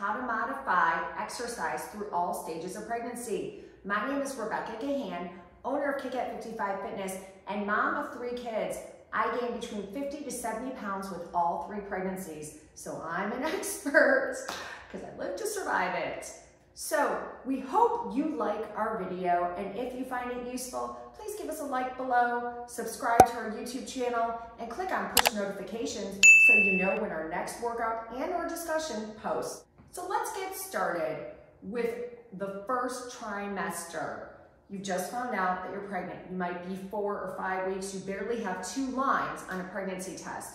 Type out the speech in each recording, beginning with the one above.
how to modify exercise through all stages of pregnancy. My name is Rebecca Gahan, owner of Kick at 55 Fitness and mom of three kids. I gained between 50 to 70 pounds with all three pregnancies, so I'm an expert because I lived to survive it. So we hope you like our video and if you find it useful, please give us a like below, subscribe to our YouTube channel, and click on push notifications so you know when our next workout and or discussion posts. So let's get started with the first trimester. You've just found out that you're pregnant. You might be four or five weeks. You barely have two lines on a pregnancy test.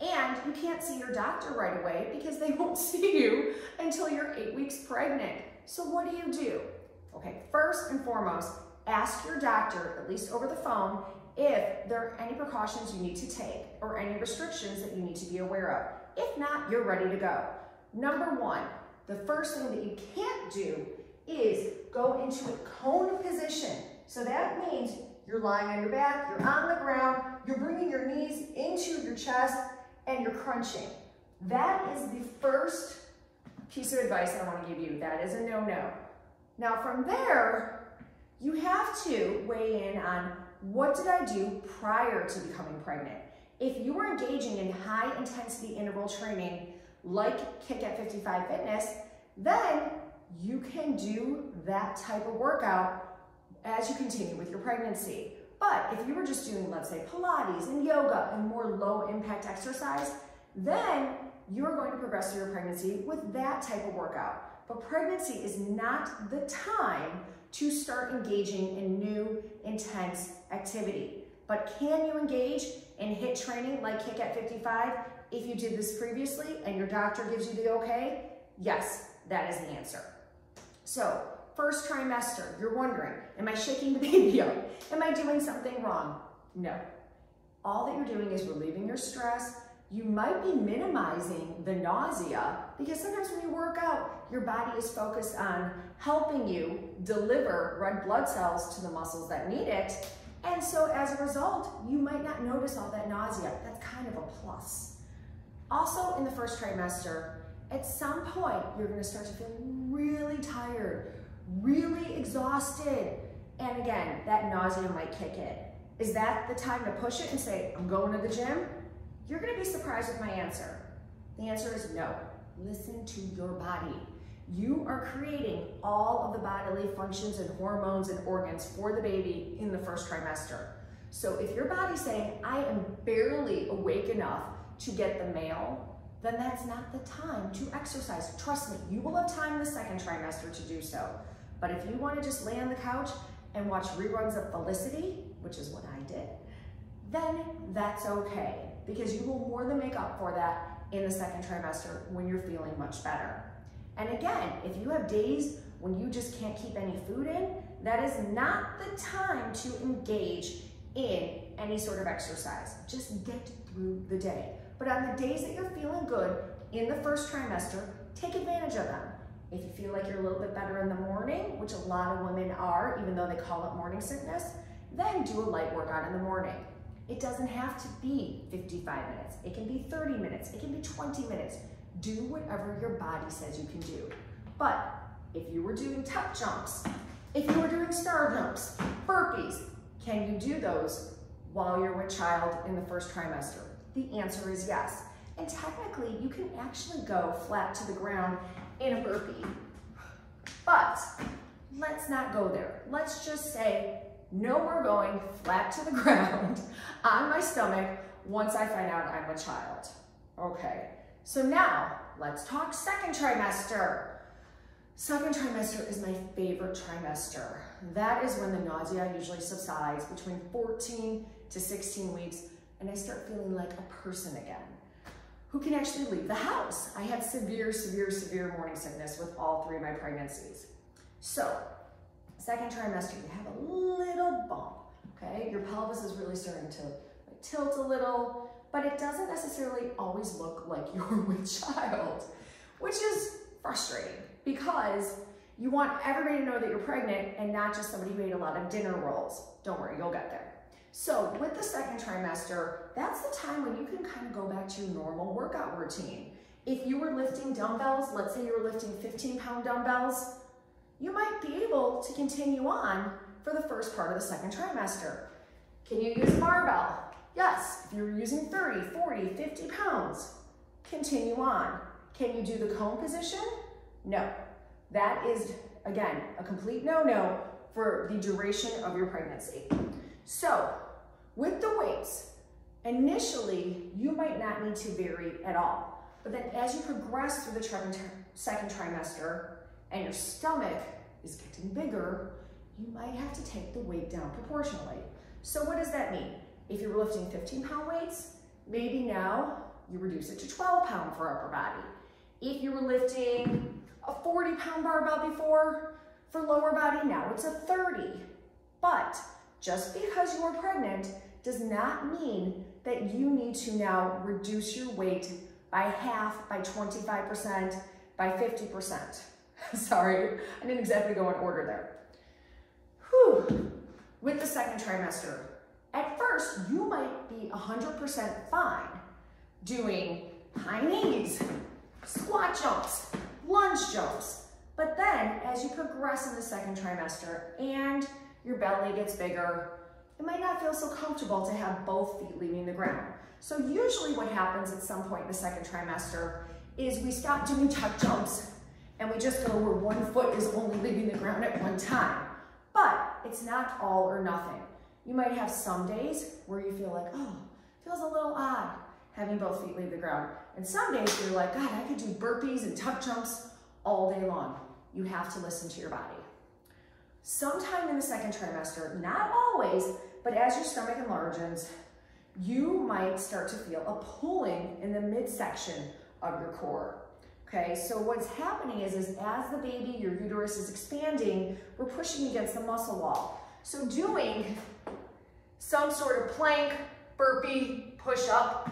And you can't see your doctor right away because they won't see you until you're eight weeks pregnant. So what do you do? Okay, first and foremost, ask your doctor, at least over the phone, if there are any precautions you need to take or any restrictions that you need to be aware of. If not, you're ready to go. Number one, the first thing that you can't do is go into a cone position. So that means you're lying on your back, you're on the ground, you're bringing your knees into your chest, and you're crunching. That is the first piece of advice I want to give you. That is a no-no. Now from there, you have to weigh in on what did I do prior to becoming pregnant? If you were engaging in high intensity interval training like Kick at 55 Fitness, then you can do that type of workout as you continue with your pregnancy. But if you were just doing, let's say, Pilates and yoga and more low impact exercise, then you're going to progress through your pregnancy with that type of workout. But pregnancy is not the time to start engaging in new intense activity. But can you engage in HIIT training like Kick at 55 if you did this previously and your doctor gives you the okay? Yes, that is the answer. So first trimester, you're wondering, am I shaking the baby up? Am I doing something wrong? No. All that you're doing is relieving your stress. You might be minimizing the nausea because sometimes when you work out, your body is focused on helping you deliver red blood cells to the muscles that need it. And so as a result, you might not notice all that nausea. That's kind of a plus. Also in the first trimester, at some point, you're gonna start to feel really tired, really exhausted. And again, that nausea might kick in. Is that the time to push it and say, I'm going to the gym? You're gonna be surprised with my answer. The answer is no. Listen to your body. You are creating all of the bodily functions and hormones and organs for the baby in the first trimester. So if your body's saying, I am barely awake enough to get the mail, then that's not the time to exercise. Trust me, you will have time the second trimester to do so. But if you wanna just lay on the couch and watch reruns of Felicity, which is what I did, then that's okay because you will more than make up for that in the second trimester when you're feeling much better. And again, if you have days when you just can't keep any food in, that is not the time to engage in any sort of exercise. Just get through the day. But on the days that you're feeling good in the first trimester, take advantage of them. If you feel like you're a little bit better in the morning, which a lot of women are, even though they call it morning sickness, then do a light workout in the morning. It doesn't have to be 55 minutes. It can be 30 minutes. It can be 20 minutes. Do whatever your body says you can do. But if you were doing tuck jumps, if you were doing star jumps, burpees, can you do those while you're with child in the first trimester? The answer is yes. And technically, you can actually go flat to the ground in a burpee. But let's not go there. Let's just say, no more going flat to the ground on my stomach once I find out I'm a child. Okay, so now let's talk second trimester. Second trimester is my favorite trimester. That is when the nausea usually subsides between 14 to 16 weeks and I start feeling like a person again who can actually leave the house. I had severe, severe, severe morning sickness with all three of my pregnancies. So, second trimester, you have a little bump, okay? Your pelvis is really starting to tilt a little, but it doesn't necessarily always look like you're with child, which is frustrating because you want everybody to know that you're pregnant and not just somebody who ate a lot of dinner rolls. Don't worry, you'll get there. So with the second trimester, that's the time when you can kind of go back to your normal workout routine. If you were lifting dumbbells, let's say you were lifting 15 pound dumbbells, you might be able to continue on for the first part of the second trimester. Can you use a barbell? Yes, if you're using 30, 40, 50 pounds, continue on. Can you do the cone position? No. That is, again, a complete no-no for the duration of your pregnancy. So, with the weights, initially, you might not need to vary at all. But then as you progress through the second trimester and your stomach is getting bigger, you might have to take the weight down proportionally. So what does that mean? If you were lifting 15 pound weights, maybe now you reduce it to 12 pound for upper body. If you were lifting a 40 pound barbell before for lower body, now it's a 30. But just because you are pregnant does not mean that you need to now reduce your weight by half, by 25%, by 50%. Sorry, I didn't exactly go in order there. Whew. With the second trimester, at first you might be 100% fine doing high knees, squat jumps, lunge jumps. But then as you progress in the second trimester and your belly gets bigger, it might not feel so comfortable to have both feet leaving the ground. So usually what happens at some point in the second trimester is we stop doing tuck jumps and we just go where one foot is only leaving the ground at one time. But it's not all or nothing. You might have some days where you feel like, oh, feels a little odd having both feet leave the ground. And some days you're like, God, I could do burpees and tuck jumps all day long. You have to listen to your body. Sometime in the second trimester, not always, but as your stomach enlarges, you might start to feel a pulling in the midsection of your core. Okay, so what's happening is, is as the baby, your uterus is expanding, we're pushing against the muscle wall. So doing some sort of plank, burpee, push up,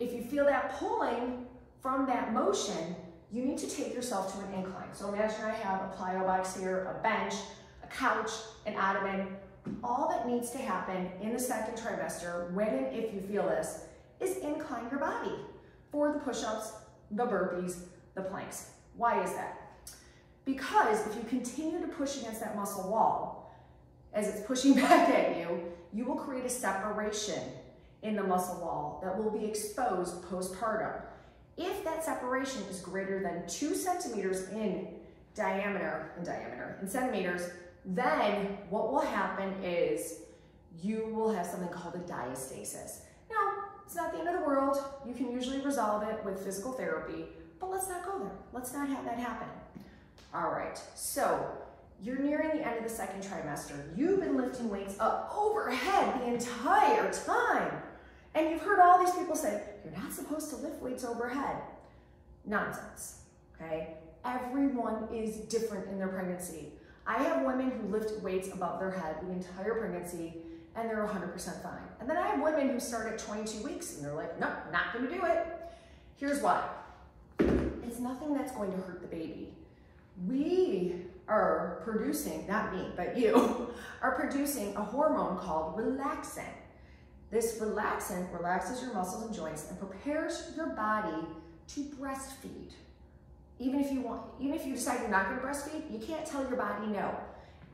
if you feel that pulling from that motion, you need to take yourself to an incline. So imagine I have a plyo box here, a bench, a couch, an ottoman. All that needs to happen in the second trimester, when and if you feel this, is incline your body for the push-ups, the burpees, the planks. Why is that? Because if you continue to push against that muscle wall, as it's pushing back at you, you will create a separation in the muscle wall that will be exposed postpartum. If that separation is greater than two centimeters in diameter, in diameter, in centimeters, then what will happen is you will have something called a diastasis. Now, it's not the end of the world. You can usually resolve it with physical therapy, but let's not go there. Let's not have that happen. All right, so you're nearing the end of the second trimester. You've been lifting weights up overhead the entire time. And you've heard all these people say, you're not supposed to lift weights overhead. Nonsense, okay? Everyone is different in their pregnancy. I have women who lift weights above their head the entire pregnancy and they're 100% fine. And then I have women who start at 22 weeks and they're like, nope, not gonna do it. Here's why. It's nothing that's going to hurt the baby. We are producing, not me, but you, are producing a hormone called relaxin. This relaxin relaxes your muscles and joints and prepares your body to breastfeed. Even if you want, even if you decide you're not gonna breastfeed, you can't tell your body no.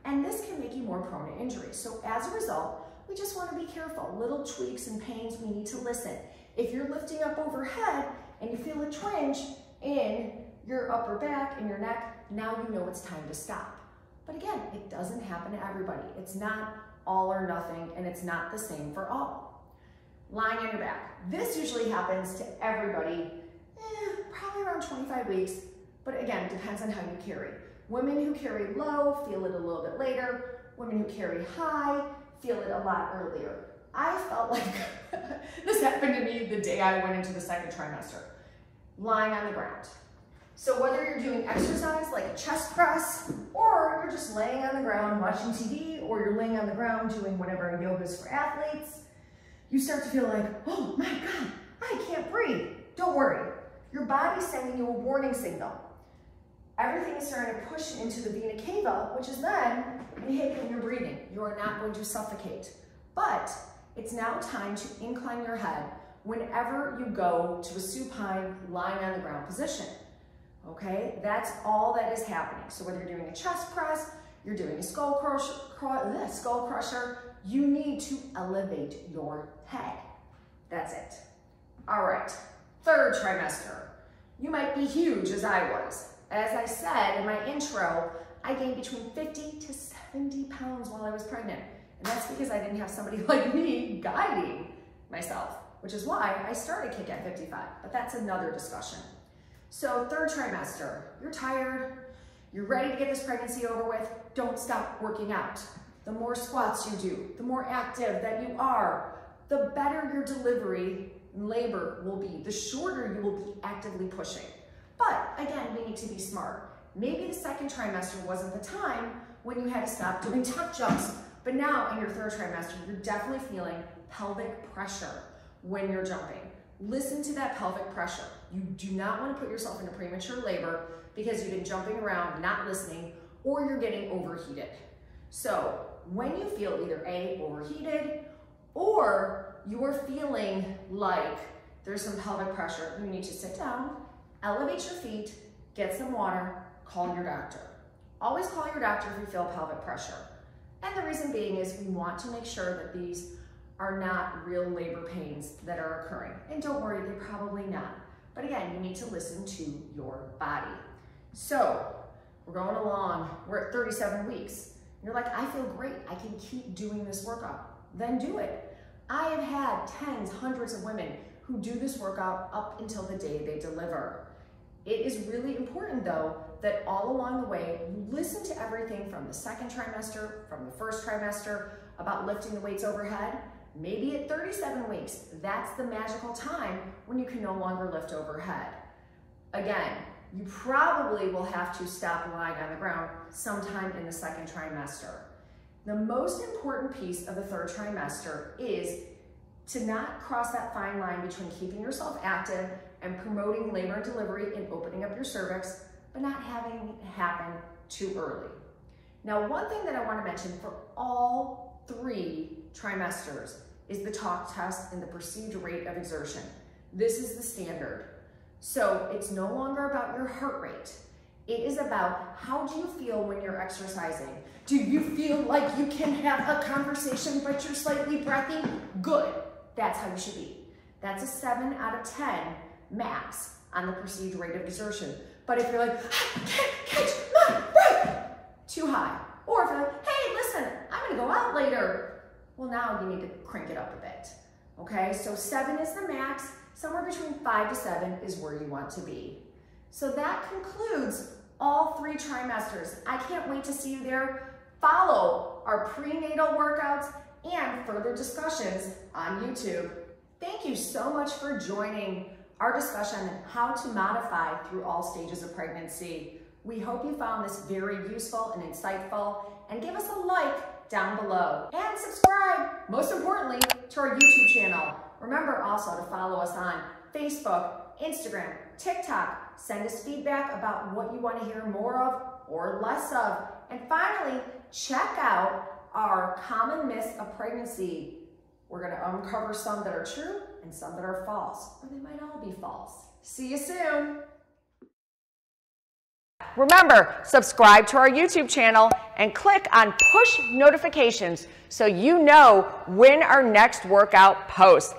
And this can make you more prone to injury. So as a result, we just wanna be careful. Little tweaks and pains, we need to listen. If you're lifting up overhead and you feel a twinge in your upper back and your neck, now you know it's time to stop. But again, it doesn't happen to everybody. It's not all or nothing, and it's not the same for all. Lying on your back. This usually happens to everybody, eh, probably around 25 weeks, but again, depends on how you carry. Women who carry low feel it a little bit later. Women who carry high feel it a lot earlier. I felt like this happened to me the day I went into the second trimester, lying on the ground. So whether you're doing exercise like a chest press, or you're just laying on the ground watching TV, or you're laying on the ground doing whatever yoga is for athletes, you start to feel like, oh my God, I can't breathe. Don't worry. Your body's sending you a warning signal. Everything is starting to push into the vena cava, which is then inhibiting your breathing. You are not going to suffocate. But it's now time to incline your head whenever you go to a supine lying on the ground position. Okay, that's all that is happening. So whether you're doing a chest press, you're doing a skull crusher, skull crusher, you need to elevate your head. That's it. All right, third trimester. You might be huge as I was. As I said in my intro, I gained between 50 to 70 pounds while I was pregnant. And that's because I didn't have somebody like me guiding myself, which is why I started Kick at 55, but that's another discussion. So third trimester, you're tired, you're ready to get this pregnancy over with, don't stop working out. The more squats you do, the more active that you are, the better your delivery labor will be, the shorter you will be actively pushing. But again, we need to be smart. Maybe the second trimester wasn't the time when you had to stop doing tuck jumps, but now in your third trimester, you're definitely feeling pelvic pressure when you're jumping. Listen to that pelvic pressure. You do not want to put yourself into premature labor because you've been jumping around, not listening, or you're getting overheated. So when you feel either A, overheated, or you're feeling like there's some pelvic pressure, you need to sit down, elevate your feet, get some water, call your doctor. Always call your doctor if you feel pelvic pressure. And the reason being is we want to make sure that these are not real labor pains that are occurring. And don't worry, they're probably not. But again, you need to listen to your body. So we're going along, we're at 37 weeks. You're like, I feel great, I can keep doing this workout. Then do it. I have had tens, hundreds of women who do this workout up until the day they deliver. It is really important though that all along the way, you listen to everything from the second trimester, from the first trimester, about lifting the weights overhead. Maybe at 37 weeks, that's the magical time when you can no longer lift overhead. Again, you probably will have to stop lying on the ground sometime in the second trimester. The most important piece of the third trimester is to not cross that fine line between keeping yourself active and promoting labor and delivery and opening up your cervix, but not having it happen too early. Now, one thing that I wanna mention for all three trimesters is the talk test and the perceived rate of exertion. This is the standard. So it's no longer about your heart rate. It is about how do you feel when you're exercising? Do you feel like you can have a conversation but you're slightly breathy? Good, that's how you should be. That's a seven out of 10 max on the perceived rate of exertion. But if you're like, I can't catch my breath, too high. Or if you're like, hey, listen, I'm gonna go out later. Well, now you need to crank it up a bit. Okay, so seven is the max, somewhere between five to seven is where you want to be. So that concludes all three trimesters. I can't wait to see you there. Follow our prenatal workouts and further discussions on YouTube. Thank you so much for joining our discussion on how to modify through all stages of pregnancy. We hope you found this very useful and insightful and give us a like down below and subscribe, most importantly, to our YouTube channel. Remember also to follow us on Facebook, Instagram, TikTok. Send us feedback about what you want to hear more of or less of. And finally, check out our common myths of pregnancy. We're going to uncover some that are true and some that are false, or they might all be false. See you soon. Remember, subscribe to our YouTube channel and click on push notifications so you know when our next workout posts.